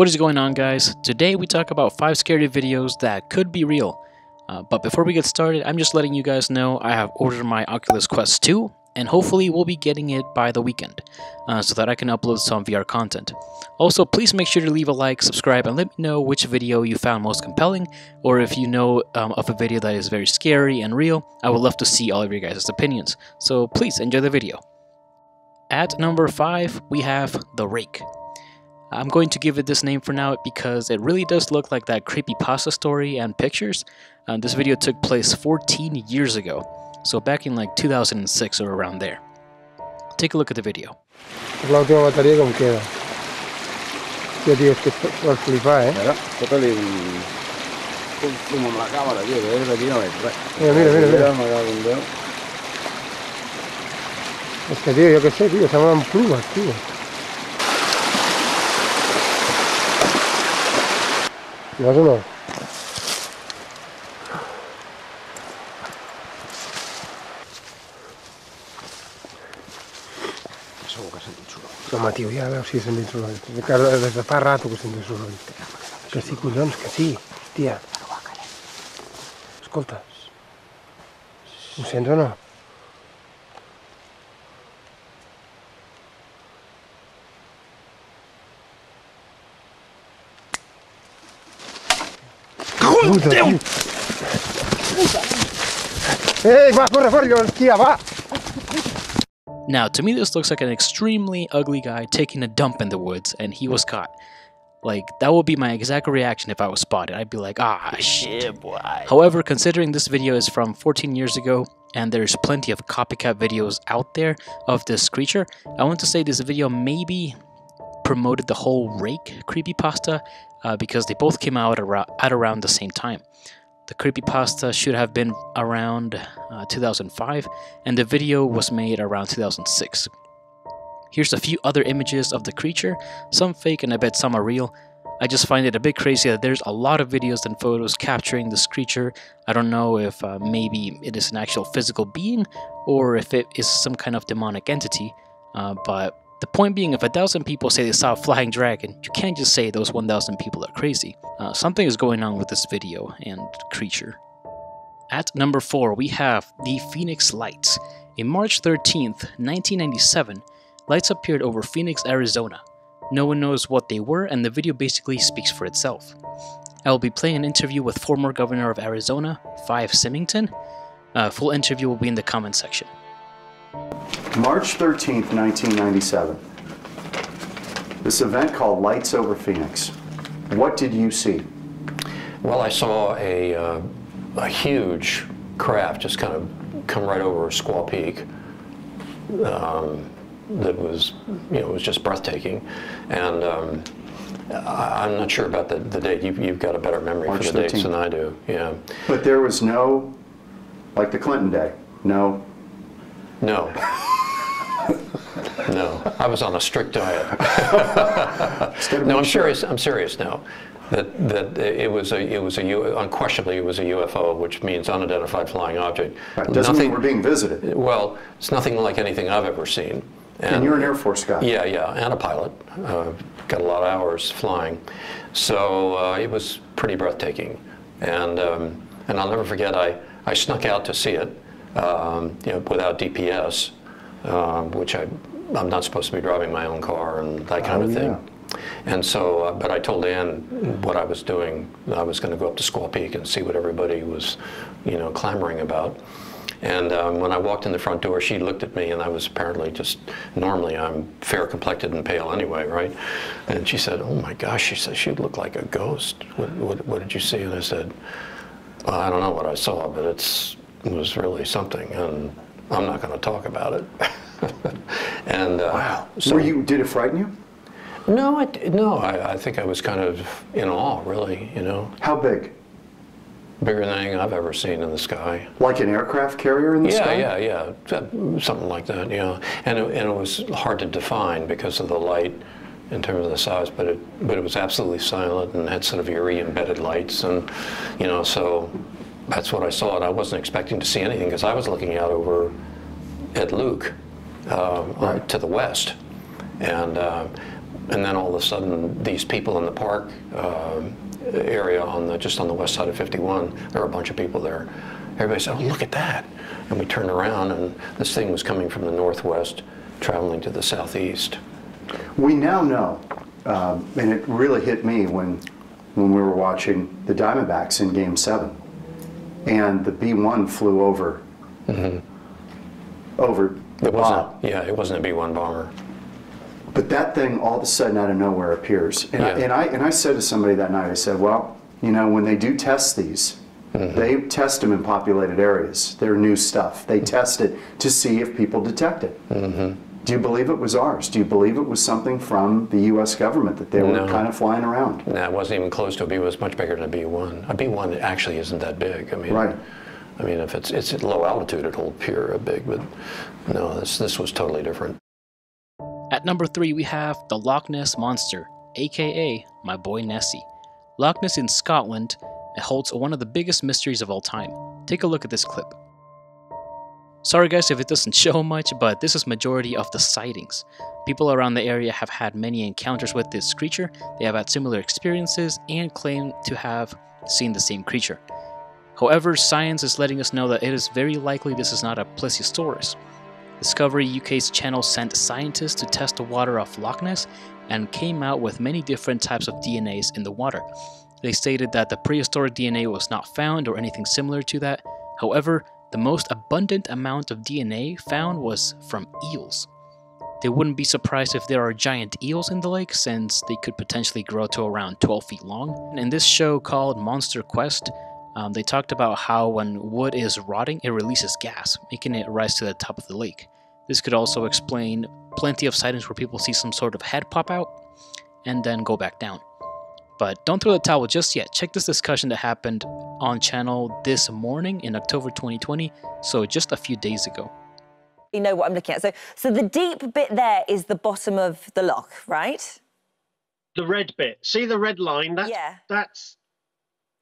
What is going on, guys? Today we talk about 5 scary videos that could be real. Uh, but before we get started, I'm just letting you guys know I have ordered my Oculus Quest 2, and hopefully we'll be getting it by the weekend, uh, so that I can upload some VR content. Also, please make sure to leave a like, subscribe, and let me know which video you found most compelling, or if you know um, of a video that is very scary and real, I would love to see all of your guys' opinions. So please enjoy the video. At number 5, we have The Rake. I'm going to give it this name for now because it really does look like that creepy pasta story and pictures. Uh, this video took place 14 years ago, so back in like 2006 or around there. Take a look at the video. La última batería com queda. Tio, tio, és que vols flipar, eh? Mira, fota-li un... Un la càmera, tio, que és aquí no veig res. Mira, mira, mira, mira. Me cago en Déu. És que, tio, jo què sé, tio, semblen plumes, tio. Hi vas o no? Segur que ha sentit soroll. Home, tio, ja veus si he sentit soroll. Des de, fa rato que sento soroll. Que sí, collons, que sí. Hòstia. Escolta. Ho sents o no? Puta, tio. Ei, va, corre, corre, va! Now, to me, this looks like an extremely ugly guy taking a dump in the woods, and he was caught. Like, that would be my exact reaction if I was spotted. I'd be like, ah, shit, boy. However, considering this video is from 14 years ago, and there's plenty of copycat videos out there of this creature, I want to say this video maybe promoted the whole Rake creepypasta uh, because they both came out at around the same time. The creepypasta should have been around uh, 2005, and the video was made around 2006. Here's a few other images of the creature, some fake and I bet some are real. I just find it a bit crazy that there's a lot of videos and photos capturing this creature. I don't know if uh, maybe it is an actual physical being or if it is some kind of demonic entity, uh, but the point being, if a thousand people say they saw a flying dragon, you can't just say those 1,000 people are crazy. Uh, something is going on with this video and creature. At number 4, we have the Phoenix Lights. In March 13th, 1997, lights appeared over Phoenix, Arizona. No one knows what they were, and the video basically speaks for itself. I will be playing an interview with former governor of Arizona, Fife Symington. Uh, full interview will be in the comment section. March 13th, 1997. This event called Lights Over Phoenix. What did you see? Well, I saw a, uh, a huge craft just kind of come right over Squaw Peak. Um, that was, you know, it was just breathtaking. And um, I, I'm not sure about the, the date. You've, you've got a better memory March for the dates than I do. Yeah. But there was no, like the Clinton day, no. No. no. I was on a strict diet. No, I'm serious. I'm serious now. That that it was a it was a U, unquestionably it was a UFO, which means unidentified flying object. Right, Doesn't mean we're being visited. Well, it's nothing like anything I've ever seen. And you're an Air Force guy. Yeah, yeah, and a pilot. Uh, got a lot of hours flying, so uh, it was pretty breathtaking. And um, and I'll never forget. I, I snuck out to see it, um, you know, without DPS, um, which I I'm not supposed to be driving my own car and that kind Oh, of thing. yeah. And so, uh, but I told Ann what I was doing. I was going to go up to Squaw Peak and see what everybody was, you know, clamoring about. And um, when I walked in the front door, she looked at me, and I was apparently just normally I'm fair complected and pale anyway, right? And she said, "Oh my gosh," she said, "she looked like a ghost. What, what, what did you see?" And I said, well, "I don't know what I saw, but it's it was really something, and I'm not going to talk about it." and uh, Wow. so- Were you, did it frighten you? no, I, no, I, I think I was kind of in awe, really, you know, How big? bigger than anything I've ever seen in the sky. Like an aircraft carrier in the yeah, sky? yeah, yeah, that- something like that, yeah. And it, and it was hard to define because of the light in terms of the size, but it, but it was absolutely silent and had sort of eerie embedded lights, and you know, so that's what I saw, and I wasn't expecting to see anything because I was looking out over at Luke Right. to the west, and uh, and then all of a sudden, these people in the park uh, area on the just on the west side of 51, there were a bunch of people there. Everybody said, "Oh, look at that!" And we turned around, and this thing was coming from the northwest, traveling to the southeast. We now know, um, and it really hit me when, when we were watching the Diamondbacks in Game Seven, and the B-1 flew over, over the It wasn't, yeah, it wasn't a B-1 bomber. But that thing all of a sudden out of nowhere appears. And, I, Yeah. and, I, and I said to somebody that night, I said, well, you know, when they do test these, Mm-hmm. they test them in populated areas. They're new stuff. They test it to see if people detect it. Mm-hmm. Do you believe it was ours? Do you believe it was something from the U.S. government that they were No. kind of flying around? Nah, it wasn't even close to a B. It was much bigger than a B1. A B1 actually isn't that big. I mean, Right. I mean, if it's it's at low altitude, it'll appear big, but no, this this was totally different. At number 3, we have the Loch Ness Monster, aka my boy Nessie. Loch Ness in Scotland holds one of the biggest mysteries of all time. Take a look at this clip. Sorry guys if it doesn't show much, but this is majority of the sightings. People around the area have had many encounters with this creature, they have had similar experiences, and claim to have seen the same creature. However, science is letting us know that it is very likely this is not a plesiosaurus. Discovery UK's channel sent scientists to test the water of Loch Ness and came out with many different types of DNAs in the water. They stated that the prehistoric DNA was not found or anything similar to that. However, the most abundant amount of DNA found was from eels. They wouldn't be surprised if there are giant eels in the lake since they could potentially grow to around 12 feet long. In this show called Monster Quest, um, they talked about how when wood is rotting, it releases gas, making it rise to the top of the lake. This could also explain plenty of sightings where people see some sort of head pop out and then go back down. But don't throw the towel just yet. Check this discussion that happened on channel this morning in October 2020, so just a few days ago. You know what I'm looking at. So, so the deep bit there is the bottom of the loch, right? the red bit. See the red line? That's, Yeah. That's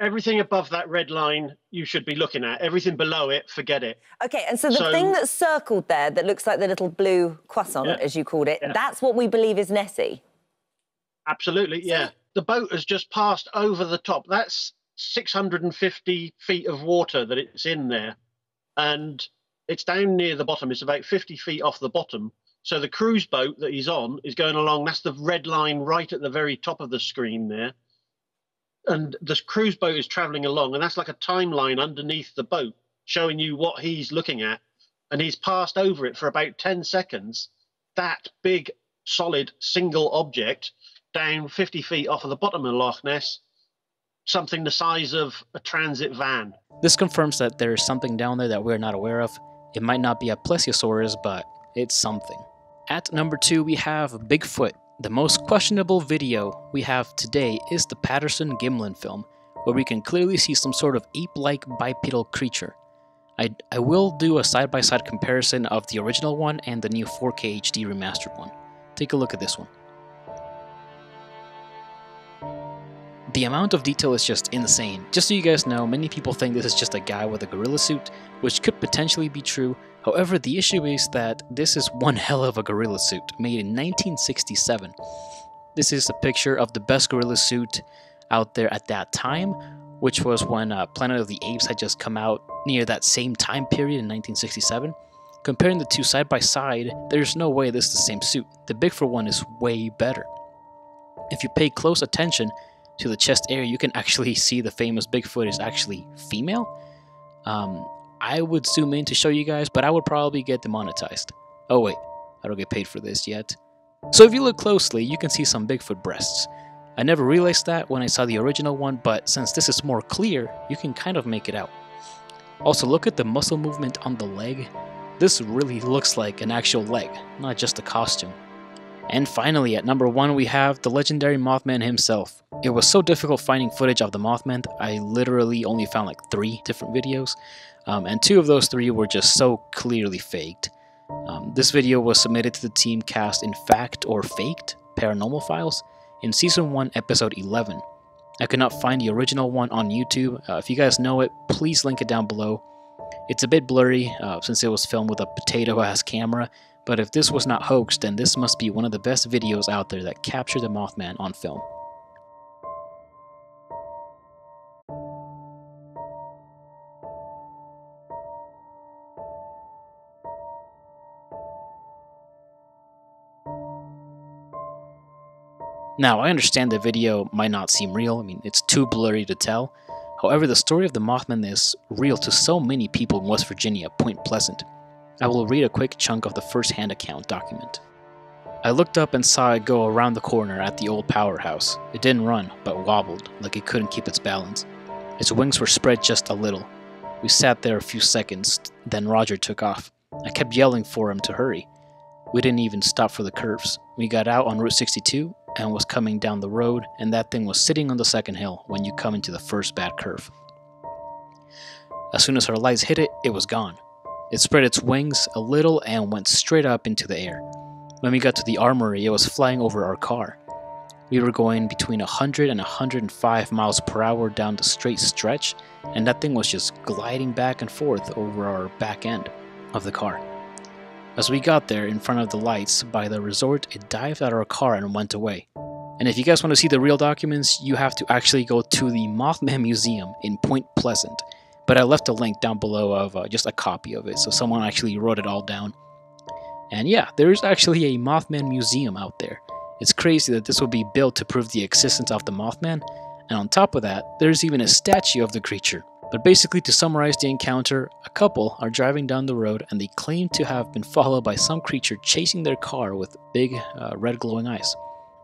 everything above that red line you should be looking at. Everything below it, forget it. Okay, and so the So- thing that's circled there that looks like the little blue croissant, Yeah. as you called it, Yeah. that's what we believe is Nessie. Absolutely, yeah. The boat has just passed over the top. That's 650 feet of water that it's in there. And it's down near the bottom. It's about 50 feet off the bottom. So the cruise boat that he's on is going along. That's the red line right at the very top of the screen there. And the cruise boat is traveling along, and that's like a timeline underneath the boat showing you what he's looking at. And he's passed over it for about 10 seconds. That big, solid, single object down 50 feet off of the bottom of Loch Ness, something the size of a transit van. This confirms that there is something down there that we're not aware of. It might not be a plesiosaurus, but it's something. At number two, we have Bigfoot. The most questionable video we have today is the Patterson Gimlin film, where we can clearly see some sort of ape like bipedal creature. I, I will do a side by side comparison of the original one and the new 4K HD remastered one. Take a look at this one. The amount of detail is just insane. Just so you guys know, many people think this is just a guy with a gorilla suit, which could potentially be true. However, the issue is that this is one hell of a gorilla suit, made in 1967. This is a picture of the best gorilla suit out there at that time, which was when uh, Planet of the Apes had just come out near that same time period in 1967. Comparing the two side by side, there's no way this is the same suit. The Bigfoot one is way better. If you pay close attention, to the chest area, you can actually see the famous Bigfoot is actually female. Um, I would zoom in to show you guys, but I would probably get demonetized. Oh wait, I don't get paid for this yet. So if you look closely, you can see some Bigfoot breasts. I never realized that when I saw the original one, but since this is more clear, you can kind of make it out. Also, look at the muscle movement on the leg. This really looks like an actual leg, not just a costume. And finally, at number one, we have the legendary Mothman himself. It was so difficult finding footage of the Mothman, I literally only found like three different videos, um, and two of those three were just so clearly faked. Um, this video was submitted to the team cast in Fact or Faked Paranormal Files in Season 1, Episode 11. I could not find the original one on YouTube. Uh, if you guys know it, please link it down below. It's a bit blurry uh, since it was filmed with a potato ass camera, But if this was not hoaxed, then this must be one of the best videos out there that captured the Mothman on film. Now, I understand the video might not seem real, I mean, it's too blurry to tell. However, the story of the Mothman is real to so many people in West Virginia, Point Pleasant. I will read a quick chunk of the first hand account document. I looked up and saw it go around the corner at the old powerhouse. It didn't run, but wobbled, like it couldn't keep its balance. Its wings were spread just a little. We sat there a few seconds, then Roger took off. I kept yelling for him to hurry. We didn't even stop for the curves. We got out on Route 62 and was coming down the road, and that thing was sitting on the second hill when you come into the first bad curve. As soon as our lights hit it, it was gone. It spread its wings a little and went straight up into the air. When we got to the armory, it was flying over our car. We were going between 100 and 105 miles per hour down the straight stretch, and that thing was just gliding back and forth over our back end of the car. As we got there in front of the lights by the resort, it dived out of our car and went away. And if you guys want to see the real documents, you have to actually go to the Mothman Museum in Point Pleasant. But I left a link down below of uh, just a copy of it, so someone actually wrote it all down. And yeah, there is actually a Mothman Museum out there. It's crazy that this will be built to prove the existence of the Mothman, and on top of that, there's even a statue of the creature. But basically, to summarize the encounter, a couple are driving down the road and they claim to have been followed by some creature chasing their car with big uh, red glowing eyes.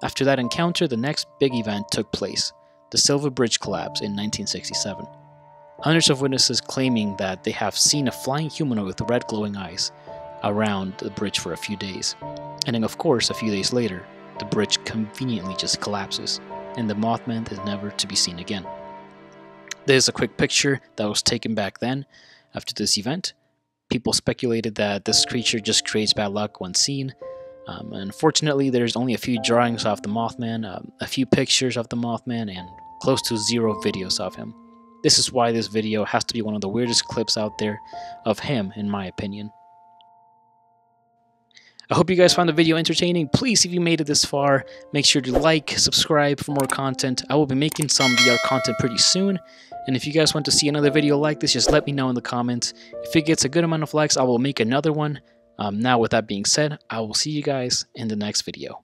After that encounter, the next big event took place the Silver Bridge collapse in 1967. Hundreds of witnesses claiming that they have seen a flying humanoid with red glowing eyes around the bridge for a few days. And then, of course, a few days later, the bridge conveniently just collapses, and the Mothman is never to be seen again. There's a quick picture that was taken back then after this event. People speculated that this creature just creates bad luck when seen. Um, unfortunately, there's only a few drawings of the Mothman, um, a few pictures of the Mothman, and close to zero videos of him. This is why this video has to be one of the weirdest clips out there of him, in my opinion. I hope you guys found the video entertaining. Please, if you made it this far, make sure to like, subscribe for more content. I will be making some VR content pretty soon. And if you guys want to see another video like this, just let me know in the comments. If it gets a good amount of likes, I will make another one. Um, now, with that being said, I will see you guys in the next video.